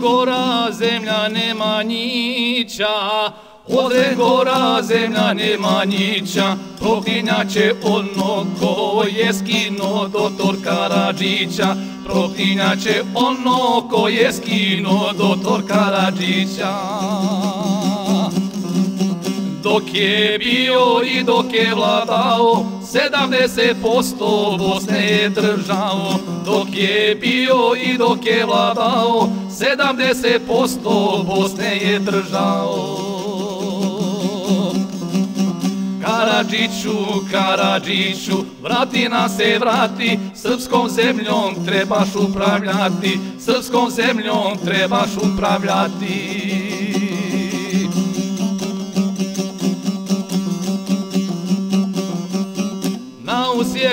gora zemlja nema nića, Ode gora zemlja nema nića, proklinjaće ono ko je skino do Torka Radžića. Proklinjaće ono ko je skino do Torka Radžića. Dok je bio i dok je vladao, 70% Bosne je držao. Dok je bio i dok je vladao, 70% Bosne je držao. Karadžiću, Karadžiću, vrati nas se vrati, srpskom zemljom trebaš upravljati, srpskom zemljom trebaš upravljati.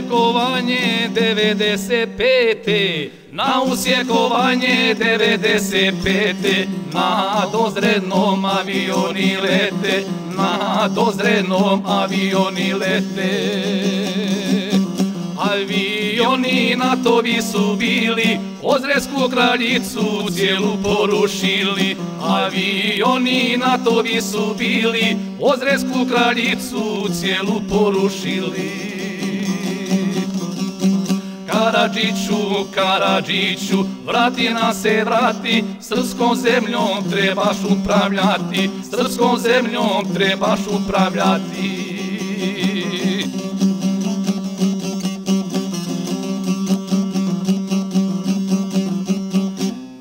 Usjekovanje 95. Na usjekovanje 95. Na dozrednom avioni lete, na dozrednom avioni lete. Avioni na tovi su bili, Ozresku kraljicu cijelu porušili. Avioni na tovi su bili, Ozresku kraljicu cijelu porušili. Karadžiću, Karadžiću, vrati nas se vrati, srpskom zemljom trebaš upravljati, srpskom zemljom trebaš upravljati.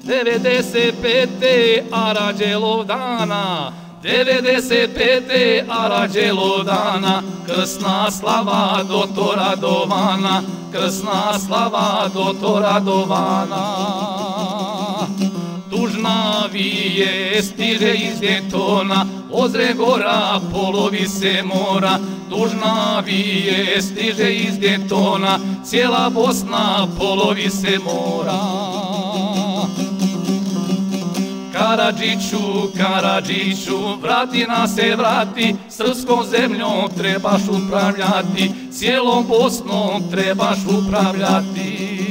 Devedeset pete Arađelov dana, 95. Arađelo dana, krsna slava do to radovana, krsna slava do to radovana. Tužna vije stiže iz Djetona, ozre gora, polovi se mora. Tužna vije stiže iz Djetona, cijela Bosna, polovi se mora. Karadžiću, Karadžiću, vrati nas se vrati, srpskom zemljom trebaš upravljati, cijelom Bosnom trebaš upravljati.